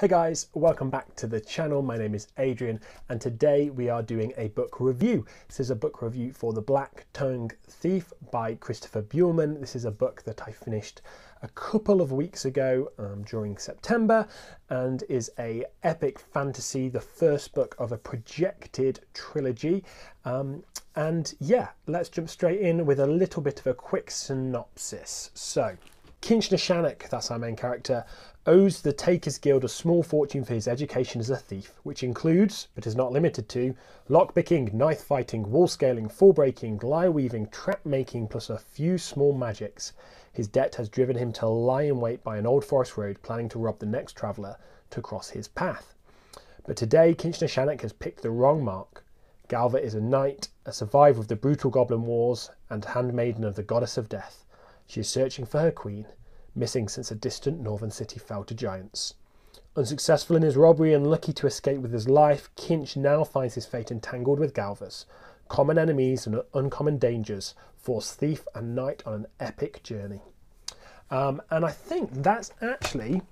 Hey guys, welcome back to the channel. My name is Adrian and today we are doing a book review. This is a book review for The Blacktongue Thief by Christopher Buehlman. This is a book that I finished a couple of weeks ago um, during September and is a epic fantasy, the first book of a projected trilogy. Um, and yeah, let's jump straight in with a little bit of a quick synopsis. So, Kinch Shannack, that's our main character, owes the Takers Guild a small fortune for his education as a thief, which includes, but is not limited to, lockpicking, knife fighting, wall scaling, fall breaking, lie weaving, trap making, plus a few small magics. His debt has driven him to lie in wait by an old forest road, planning to rob the next traveller to cross his path. But today, Kinch Shannack has picked the wrong mark. Galva is a knight, a survivor of the brutal Goblin Wars, and handmaiden of the Goddess of Death. She is searching for her queen, missing since a distant northern city fell to giants. Unsuccessful in his robbery and lucky to escape with his life, Kinch now finds his fate entangled with Galvas. Common enemies and uncommon dangers force thief and knight on an epic journey. Um, and I think that's actually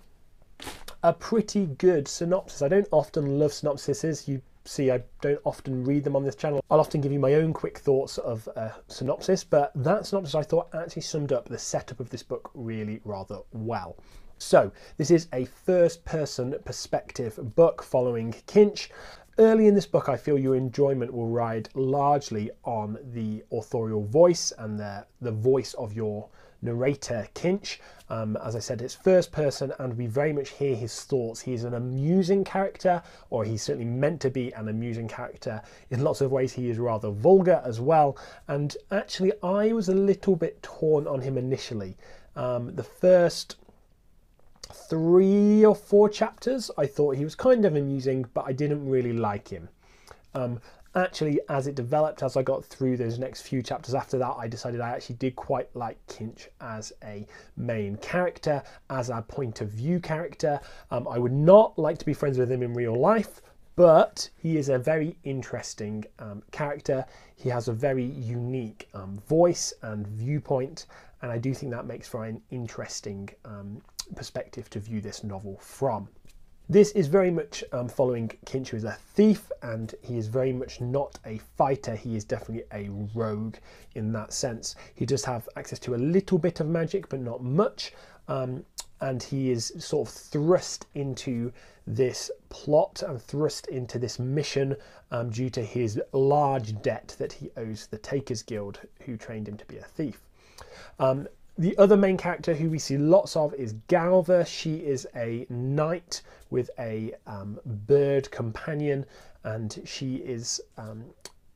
a pretty good synopsis. I don't often love synopsises. You see I don't often read them on this channel. I'll often give you my own quick thoughts of a synopsis, but that synopsis I thought actually summed up the setup of this book really rather well. So, this is a first person perspective book following Kinch. Early in this book, I feel your enjoyment will ride largely on the authorial voice and the, the voice of your narrator Kinch. Um, as I said, it's first person, and we very much hear his thoughts. He's an amusing character, or he's certainly meant to be an amusing character. In lots of ways, he is rather vulgar as well. And actually, I was a little bit torn on him initially. Um, the first three or four chapters, I thought he was kind of amusing, but I didn't really like him. Um, actually, as it developed, as I got through those next few chapters after that, I decided I actually did quite like Kinch as a main character, as a point of view character. Um, I would not like to be friends with him in real life, but he is a very interesting um, character. He has a very unique um, voice and viewpoint, and I do think that makes for an interesting um, perspective to view this novel from. This is very much um, following Kinch as a thief, and he is very much not a fighter. He is definitely a rogue in that sense. He does have access to a little bit of magic, but not much. Um, and he is sort of thrust into this plot and thrust into this mission um, due to his large debt that he owes the Takers Guild, who trained him to be a thief. Um, the other main character who we see lots of is Galva. She is a knight with a um, bird companion, and she is, um,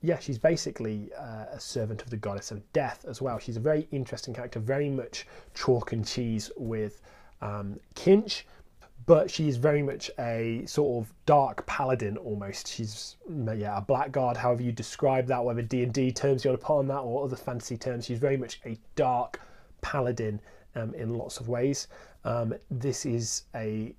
yeah, she's basically uh, a servant of the goddess of death as well. She's a very interesting character, very much chalk and cheese with um, Kinch, but she's very much a sort of dark paladin almost. She's yeah a blackguard, however you describe that, whether D and D terms you want to put on that or other fantasy terms. She's very much a dark paladin um, in lots of ways. Um, this is a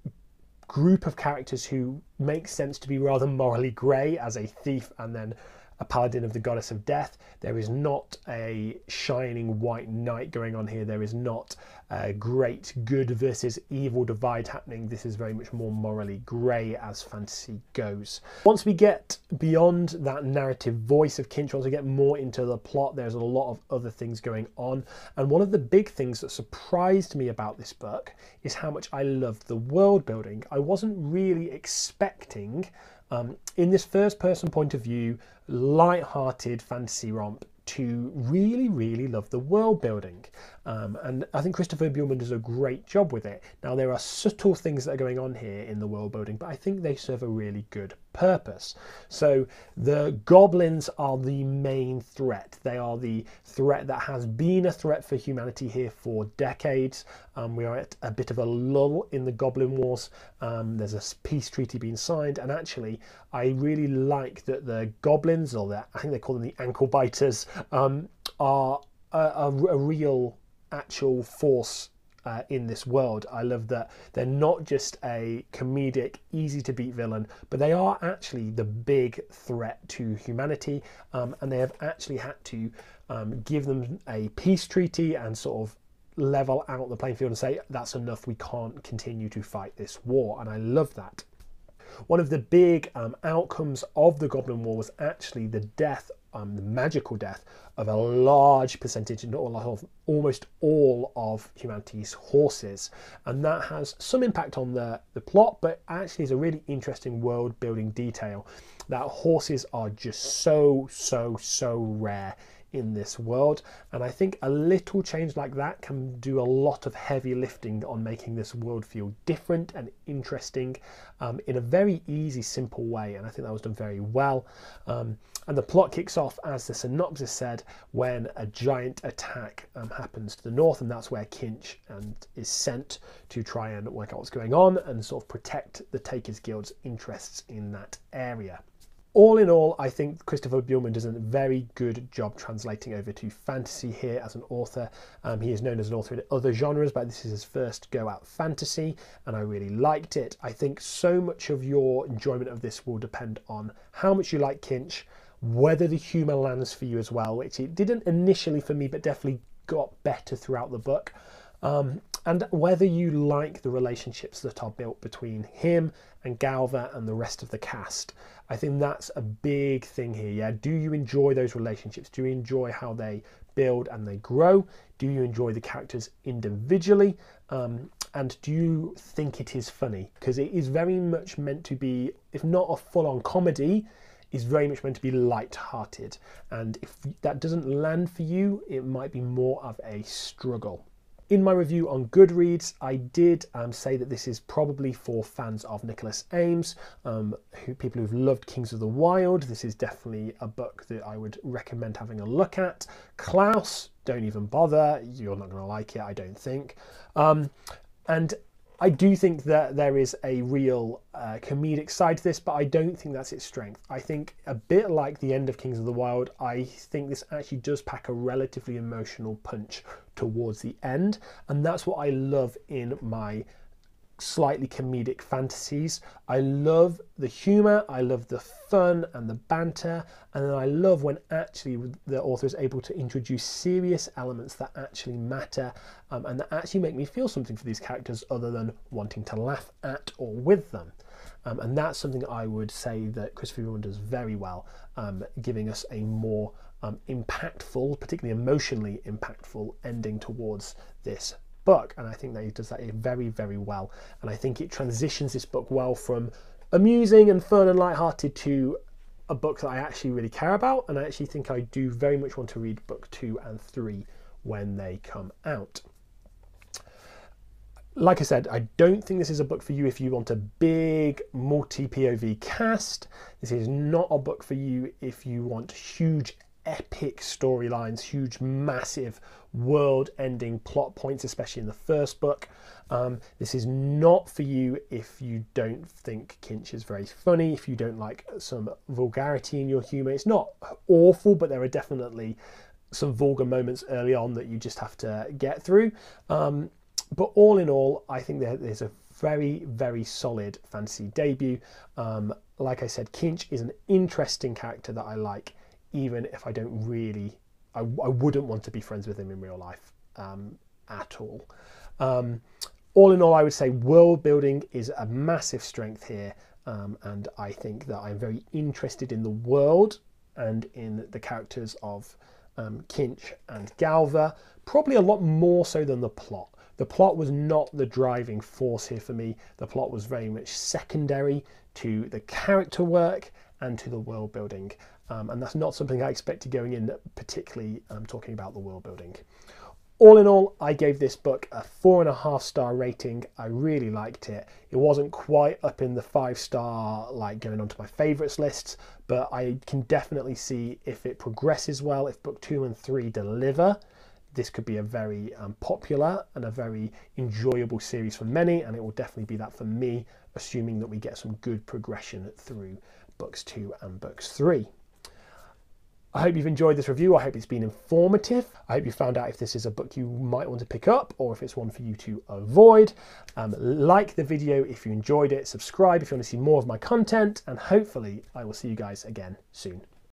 group of characters who make sense to be rather morally grey as a thief and then a paladin of the goddess of death. There is not a shining white knight going on here. There is not a great good versus evil divide happening. This is very much more morally grey as fantasy goes. Once we get beyond that narrative voice of Kinch, once we get more into the plot, there's a lot of other things going on. And one of the big things that surprised me about this book is how much I loved the world building. I wasn't really expecting um, in this first person point of view, light-hearted fantasy romp to really, really love the world building. Um, and I think Christopher Buehlman does a great job with it. Now, there are subtle things that are going on here in the world building, but I think they serve a really good purpose. So, the goblins are the main threat. They are the threat that has been a threat for humanity here for decades. Um, we are at a bit of a lull in the Goblin Wars. Um, there's a peace treaty being signed, and actually, I really like that the goblins, or the, I think they call them the ankle biters, um, are a, a, a, real actual force uh, in this world. I love that they're not just a comedic, easy to beat villain, but they are actually the big threat to humanity, um, and they have actually had to um, give them a peace treaty and sort of level out the playing field and say, that's enough, we can't continue to fight this war. And I love that. One of the big um, outcomes of the Goblin War was actually the death, um, the magical death of a large percentage, of almost all of humanity's horses. And that has some impact on the, the plot, but actually is a really interesting world building detail that horses are just so, so, so rare in this world. And I think a little change like that can do a lot of heavy lifting on making this world feel different and interesting um, in a very easy, simple way. And I think that was done very well. Um, and the plot kicks off, as the synopsis said, when a giant attack um, happens to the north, and that's where Kinch and is sent to try and work out what's going on and sort of protect the Takers Guild's interests in that area all in all, I think Christopher Buehlman does a very good job translating over to fantasy here as an author. Um, he is known as an author in other genres, but this is his first go at fantasy, and I really liked it. I think so much of your enjoyment of this will depend on how much you like Kinch, whether the humour lands for you as well, which it didn't initially for me, but definitely got better throughout the book. Um, and whether you like the relationships that are built between him and Galva and the rest of the cast. I think that's a big thing here. Yeah, do you enjoy those relationships? Do you enjoy how they build and they grow? Do you enjoy the characters individually? Um, and do you think it is funny? Because it is very much meant to be, if not a full on comedy, is very much meant to be light-hearted. And if that doesn't land for you, it might be more of a struggle. In my review on Goodreads, I did um, say that this is probably for fans of Nicholas Eames, um, who, people who've loved Kings of the Wyld. This is definitely a book that I would recommend having a look at. Klaus, don't even bother. You're not going to like it, I don't think. Um, and I do think that there is a real uh, comedic side to this, but I don't think that's its strength. I think a bit like the end of Kings of the Wyld, I think this actually does pack a relatively emotional punch towards the end, and that's what I love in my slightly comedic fantasies. I love the humour, I love the fun and the banter, and then I love when actually the author is able to introduce serious elements that actually matter um, and that actually make me feel something for these characters other than wanting to laugh at or with them. Um, and that's something I would say that Christopher Buehlman does very well, um, giving us a more um, impactful, particularly emotionally impactful ending towards this book. And I think that he does that very, very well. And I think it transitions this book well from amusing and fun and light-hearted to a book that I actually really care about. And I actually think I do very much want to read book two and three when they come out. Like I said, I don't think this is a book for you if you want a big multi POV cast. This is not a book for you if you want huge epic storylines, huge, massive, world ending plot points, especially in the first book. Um, this is not for you if you don't think Kinch is very funny, if you don't like some vulgarity in your humour. It's not awful, but there are definitely some vulgar moments early on that you just have to get through. Um, but all in all, I think that there's a very, very solid fantasy debut. Um, like I said, Kinch is an interesting character that I like even if I don't really, I, I wouldn't want to be friends with him in real life um, at all. Um, all in all, I would say world building is a massive strength here, um, and I think that I'm very interested in the world and in the characters of um, Kinch and Galva, probably a lot more so than the plot. The plot was not the driving force here for me. The plot was very much secondary to the character work and to the world building. Um, and that's not something I expected going in, particularly um, talking about the world building. All in all, I gave this book a four and a half star rating. I really liked it. It wasn't quite up in the five star, like going onto my favourites lists, but I can definitely see if it progresses well, if book two and three deliver, this could be a very um, popular and a very enjoyable series for many, and it will definitely be that for me, assuming that we get some good progression through books two and books three. I hope you've enjoyed this review. I hope it's been informative. I hope you found out if this is a book you might want to pick up or if it's one for you to avoid. Um, like the video if you enjoyed it, subscribe if you want to see more of my content, and hopefully I will see you guys again soon.